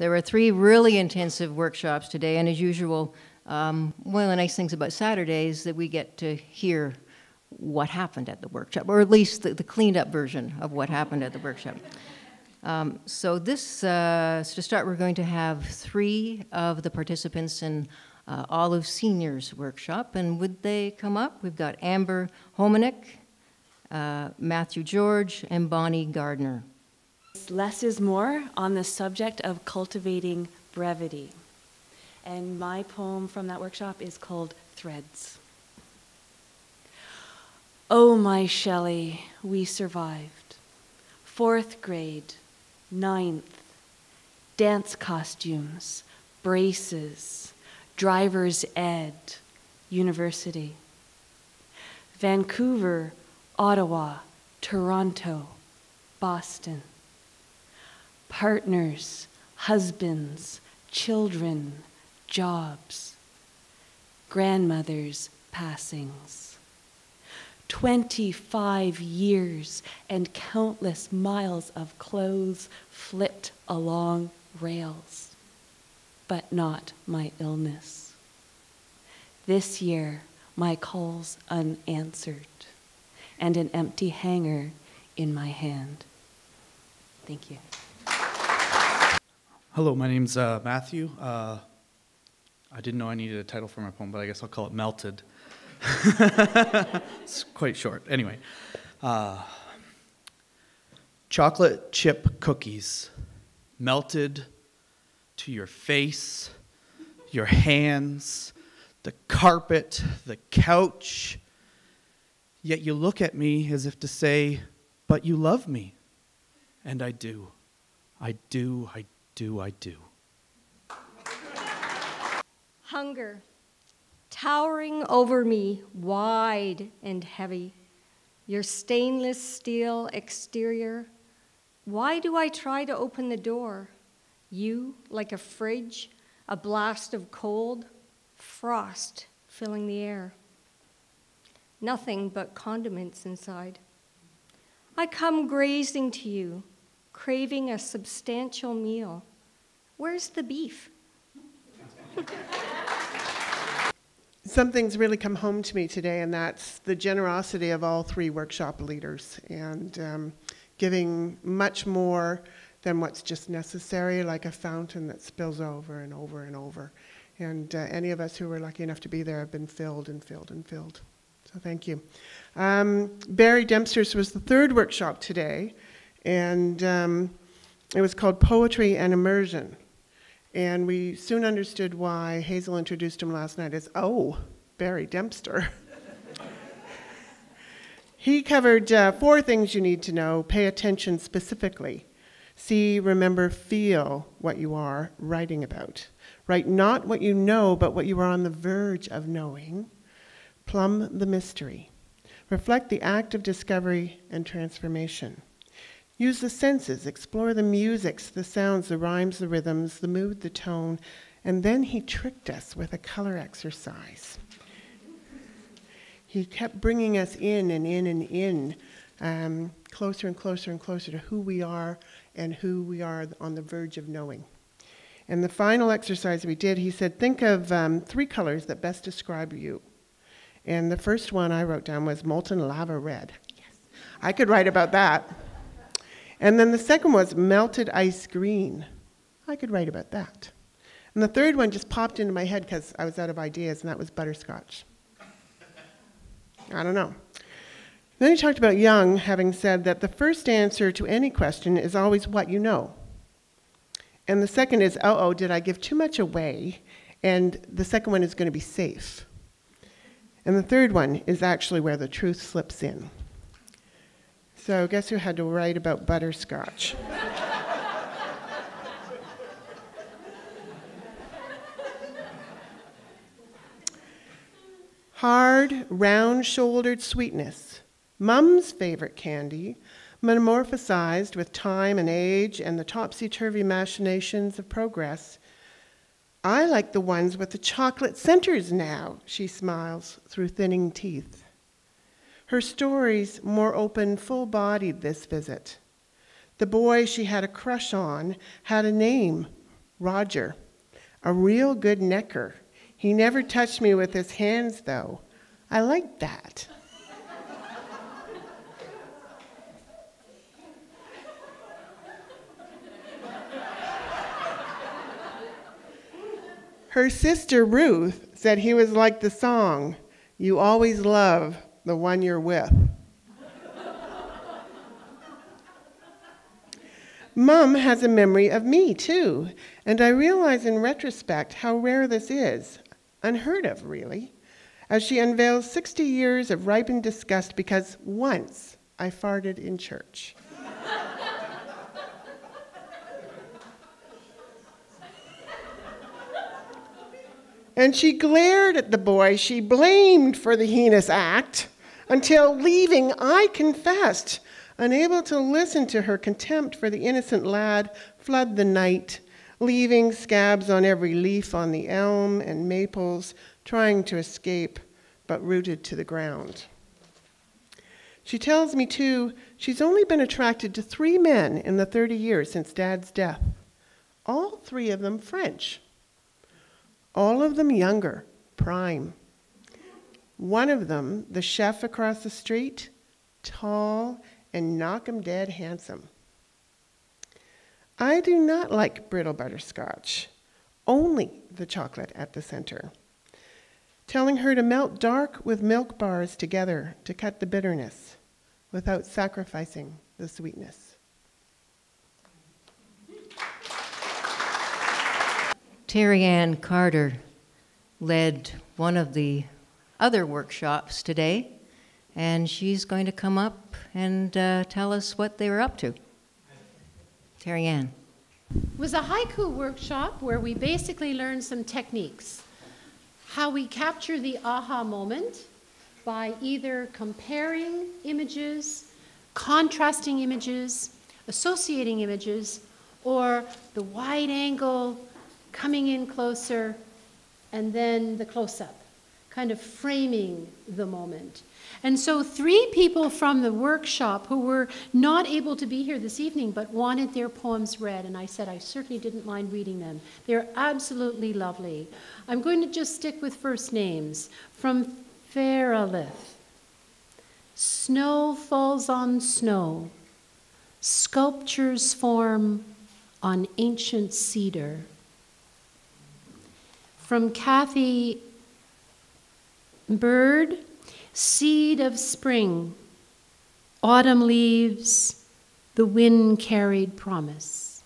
There are three really intensive workshops today, and as usual, um, one of the nice things about Saturdays is that we get to hear what happened at the workshop, or at least the, the cleaned up version of what happened at the workshop. Um, so this, uh, so to start, we're going to have three of the participants in uh, Olive Senior's Workshop, and would they come up? We've got Amber Homeniuk, uh, Matthew George, and Bonnie Gardiner. Less is more on the subject of cultivating brevity. And my poem from that workshop is called Threads. Oh, my Shelley, we survived. Fourth grade, ninth, dance costumes, braces, driver's ed, university. Vancouver, Ottawa, Toronto, Boston. Partners, husbands, children, jobs. Grandmothers' passings. 25 years and countless miles of clothes flipped along rails, but not my illness. This year, my calls unanswered and an empty hanger in my hand. Thank you. Hello, my name's uh, Matthew. Uh, I didn't know I needed a title for my poem, but I guess I'll call it Melted. it's quite short. Anyway, uh, chocolate chip cookies melted to your face, your hands, the carpet, the couch, Yet you look at me as if to say, But you love me. And I do. I do, I do, I do. Hunger, towering over me, wide and heavy. Your stainless steel exterior. Why do I try to open the door? You, like a fridge, a blast of cold, frost filling the air nothing but condiments inside. I come grazing to you, craving a substantial meal. Where's the beef? Something's really come home to me today, and that's the generosity of all three workshop leaders and um, giving much more than what's just necessary, like a fountain that spills over and over and over. And uh, any of us who were lucky enough to be there have been filled and filled and filled. So thank you. Um, Barry Dempster's was the third workshop today, and um, it was called Poetry and Immersion. And we soon understood why Hazel introduced him last night as, oh, Barry Dempster. he covered uh, four things you need to know. Pay attention specifically. See, remember, feel what you are writing about. Write not what you know, but what you are on the verge of knowing Plumb the mystery. Reflect the act of discovery and transformation. Use the senses, explore the musics, the sounds, the rhymes, the rhythms, the mood, the tone, and then he tricked us with a color exercise. He kept bringing us in and in and in, um, closer and closer and closer to who we are and who we are on the verge of knowing. And the final exercise we did, he said, think of um, three colors that best describe you. And the first one I wrote down was molten lava red. Yes, I could write about that. And then the second was melted ice green. I could write about that. And the third one just popped into my head because I was out of ideas, and that was butterscotch. I don't know. Then he talked about Jung having said that the first answer to any question is always what you know. And the second is, oh, oh, did I give too much away? And the second one is going to be safe. And the third one is actually where the truth slips in. So, guess who had to write about butterscotch? Hard, round shouldered sweetness, Mum's favorite candy, metamorphosized with time and age and the topsy turvy machinations of progress, I like the ones with the chocolate centers now, she smiles through thinning teeth. Her stories more open, full bodied this visit. The boy she had a crush on had a name Roger, a real good necker. He never touched me with his hands, though. I like that. Her sister Ruth said he was like the song, You always love the one you're with. Mum has a memory of me, too, and I realize in retrospect how rare this is. Unheard of, really, as she unveils 60 years of ripened disgust because once I farted in church. and she glared at the boy she blamed for the heinous act until leaving, I confessed, unable to listen to her contempt for the innocent lad flood the night, leaving scabs on every leaf on the elm and maples, trying to escape, but rooted to the ground. She tells me, too, she's only been attracted to three men in the 30 years since Dad's death, all three of them French all of them younger, prime. One of them, the chef across the street, tall and knock 'em dead handsome. I do not like brittle butterscotch, only the chocolate at the center. Telling her to melt dark with milk bars together to cut the bitterness without sacrificing the sweetness. Terry Ann Carter led one of the other workshops today, and she's going to come up and uh, tell us what they were up to. Terry Ann. It was a haiku workshop where we basically learned some techniques. How we capture the aha moment by either comparing images, contrasting images, associating images, or the wide angle coming in closer, and then the close up, kind of framing the moment. And so, three people from the workshop who were not able to be here this evening but wanted their poems read, and I said I certainly didn't mind reading them. They're absolutely lovely. I'm going to just stick with first names. From Fairalith Snow falls on snow, sculptures form on ancient cedar. From Kathy Bird, seed of spring, autumn leaves, the wind carried promise.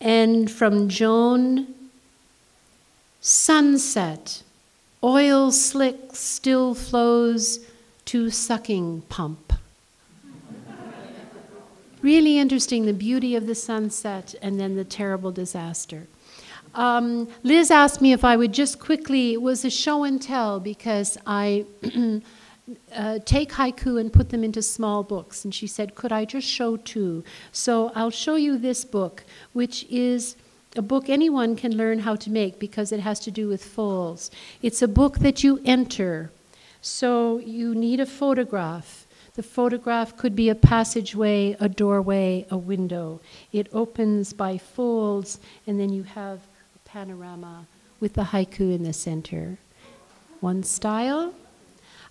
And from Joan, sunset, oil slick still flows to sucking pump. really interesting the beauty of the sunset and then the terrible disaster. Um, Liz asked me if I would just quickly, it was a show and tell because I uh, take haiku and put them into small books. And she said, Could I just show two? So I'll show you this book, which is a book anyone can learn how to make because it has to do with folds. It's a book that you enter. So you need a photograph. The photograph could be a passageway, a doorway, a window. It opens by folds, and then you have panorama with the haiku in the center. One style.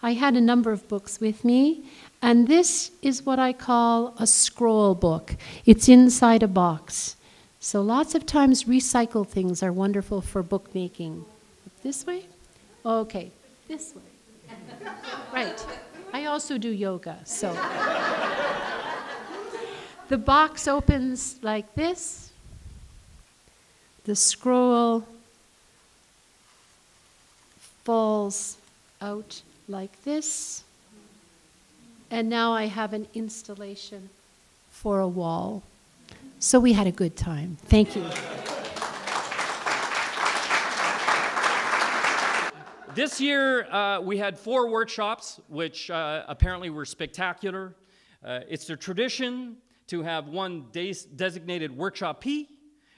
I had a number of books with me, and this is what I call a scroll book. It's inside a box. So lots of times recycled things are wonderful for bookmaking. This way? Okay, this way. right. I also do yoga, so. the box opens like this the scroll falls out like this. And now I have an installation for a wall. So we had a good time. Thank you. This year, uh, we had four workshops, which uh, apparently were spectacular. Uh, it's the tradition to have one designated workshop P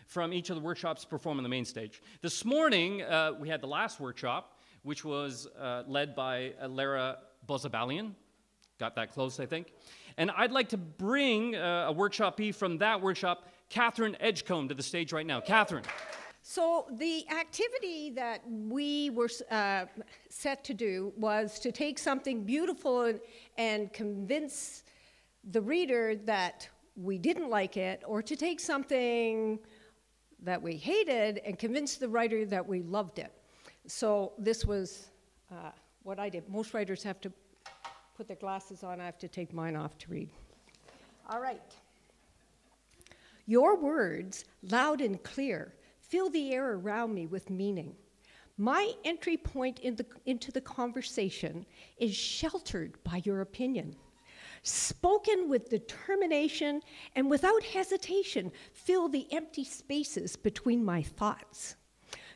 from each of the workshops perform on the main stage. This morning, uh, we had the last workshop, which was uh, led by uh, Lara Bozabalian. Got that close, I think. And I'd like to bring uh, a workshop B from that workshop Kathryn Edgecombe to the stage right now. Kathryn. So the activity that we were uh, set to do was to take something beautiful and, and convince the reader that we didn't like it, or to take something that we hated and convince the writer that we loved it. So this was uh, what I did. Most writers have to put their glasses on. I have to take mine off to read. All right. Your words, loud and clear, fill the air around me with meaning. My entry point in the, into the conversation is sheltered by your opinion. Spoken with determination and without hesitation, fill the empty spaces between my thoughts.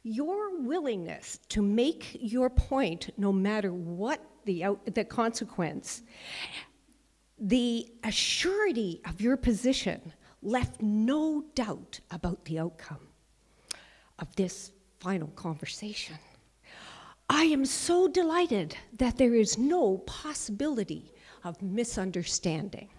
Your willingness to make your point, no matter what the, out, the consequence, the assurity of your position left no doubt about the outcome of this final conversation. I am so delighted that there is no possibility of misunderstanding.